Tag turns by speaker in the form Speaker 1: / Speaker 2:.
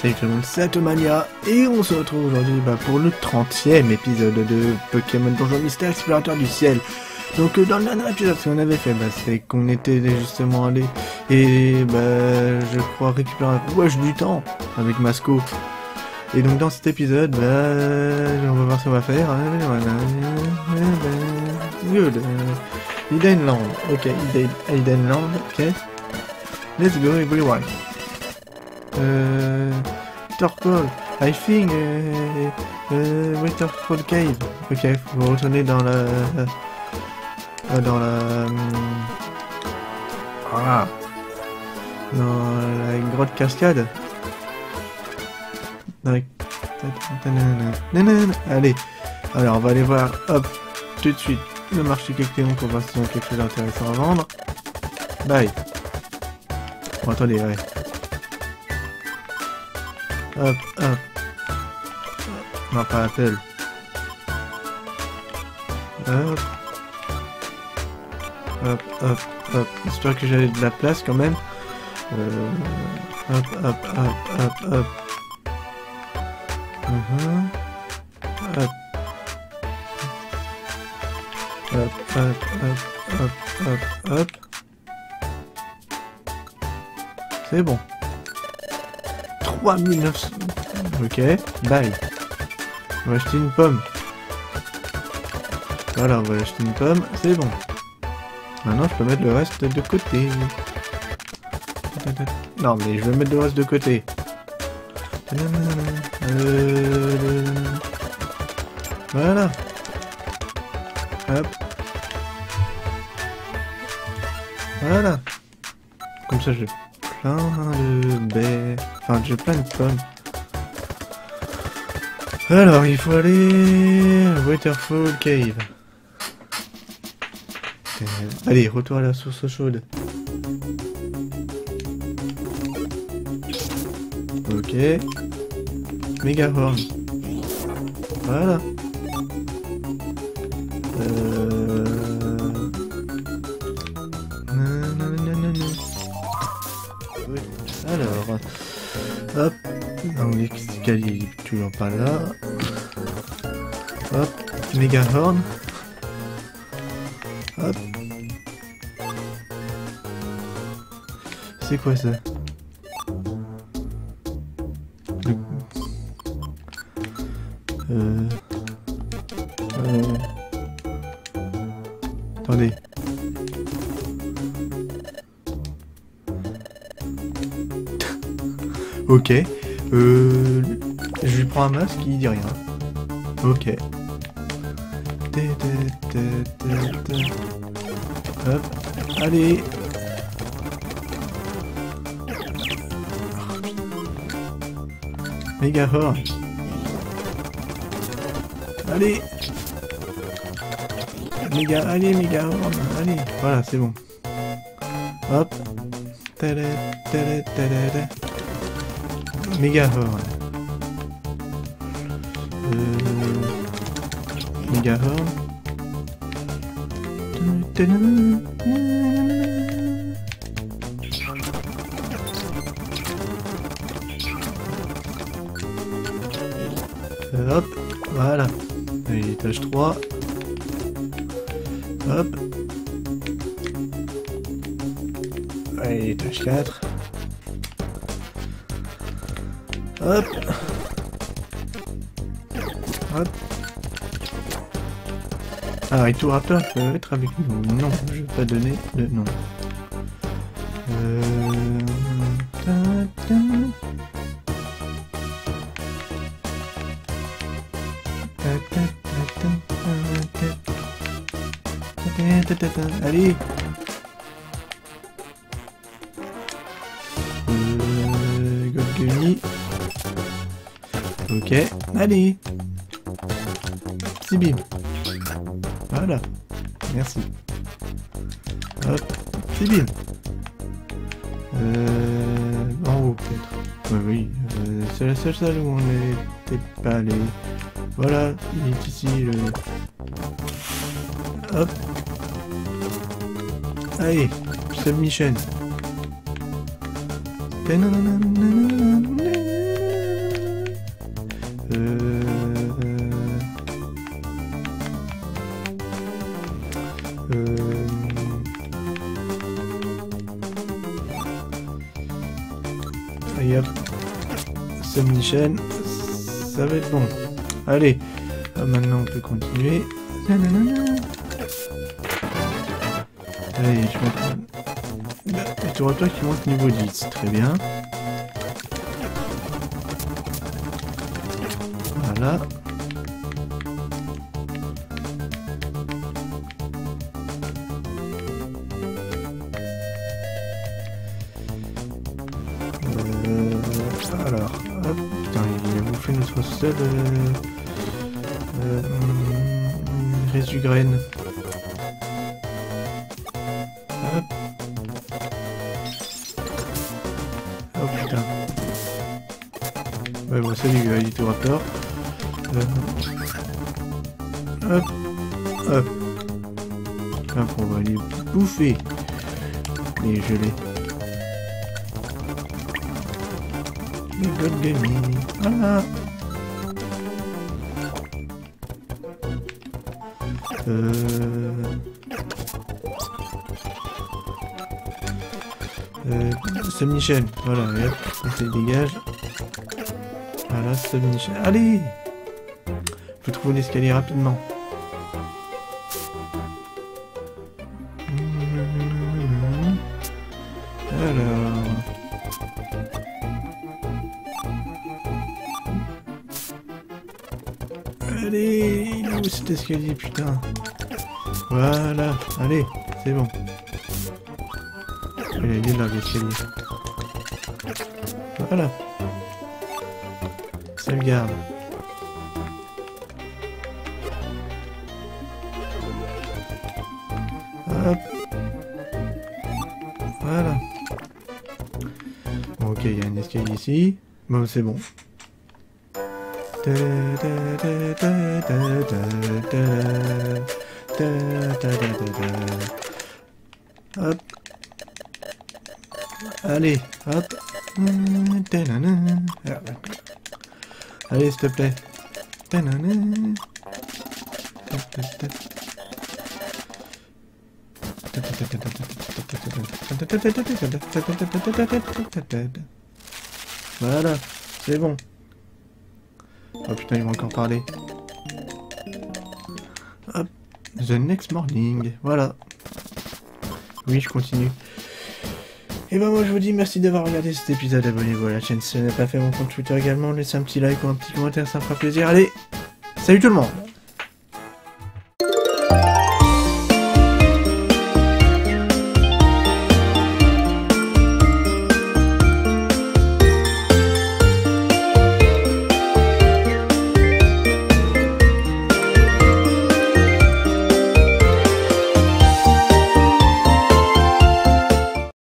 Speaker 1: salut tout le monde, c'est Atomania et on se retrouve aujourd'hui bah, pour le 30e épisode de Pokémon Donjon Mystère Explorateur du Ciel. Donc euh, dans le dernier épisode, ce qu'on avait fait, bah, c'est qu'on était justement allé et bah, je crois récupérer un wesh du temps avec Masco. Et donc dans cet épisode, bah, on va voir ce qu'on va faire. Good. Eden Land, ok, Eden, Eden Land, ok. Let's go everyone. Euh, Torpol, I think, euh, euh, Waterfall Cave. Ok, faut retourner dans la, euh, dans la, ah, dans la grotte cascade. Allez, alors on va aller voir, hop, tout de suite, le marché Cactéon pour voir si on a quelque chose d'intéressant à vendre. Bye. Bon, attendez, ouais. Hop, hop. Non, pas. Hop. Hop, hop, hop. J'espère que j'avais de la place quand même. Euh... Hop, hop, hop, hop, hop. Mhm. Hop. Hop, hop, hop, hop, hop, hop. C'est bon. 3900. Ok, bye. On va acheter une pomme. Voilà, on va acheter une pomme, c'est bon. Maintenant, je peux mettre le reste de côté. Non, mais je vais mettre le reste de côté. Voilà. Hop. Voilà. Comme ça, j'ai plein de baies. Enfin, j'ai plein de pommes. Alors, il faut aller... Waterfall Cave. Euh, Allez, retour à la source chaude. Ok. Megahorn. Voilà. L'escalier est toujours pas là. Hop, Megahorn. Hop. C'est quoi ça? Euh, Attendez. Ok. Euh... Je lui prends un masque, il dit rien. Ok. Hop. Allez. Méga fort. Allez. Méga, allez, méga horn. Allez. Voilà, c'est bon. Hop. Méga. Euh... Méga. Euh, Hop, voilà. Allez, étage 3. Hop. Allez, étage 4. Hop. Hop. Ah, et tout rappeur peut être avec nous. Non, je vais pas donner de nom. Euh... Allez euh, Ok, allez Petit. Voilà. Merci. Hop, petit. Euh, en haut peut-être. Oui, euh, c'est la seule salle où on n'était pas allé. Voilà, il est ici le... Hop. Allez, submission. Submission. Ça va être bon. Allez. Ah, maintenant, on peut continuer. Allez, je vais tu vois toi qui monte niveau 10. Très bien. Voilà. Seul euh, euh, résu graine. Hop. Oh putain. Ouais, bon, salut, euh, Raptor. Euh, hop, hop. On va les bouffer. Les gelés. Les God Gaming. Voilà. Euh... Euh, Michel, voilà, hop, on se dégage. Voilà, Michel. Allez Faut trouver l'escalier rapidement. Alors... cet escalier, putain Voilà, allez, c'est bon. Il est là, l'escalier. Voilà. Sauvegarde. Hop. Voilà. Ok, il y a un escalier ici. Bon, c'est bon. Allez, hop. Allez, s'il te plaît. Voilà, c'est bon. Oh putain, ils vont encore parler. Hop. The next morning. Voilà. Oui, je continue. Et ben moi je vous dis merci d'avoir regardé cet épisode, abonnez-vous à la chaîne si ce n'est pas fait, mon compte Twitter également, laissez un petit like ou un petit commentaire, ça me fera plaisir. Allez, salut tout le monde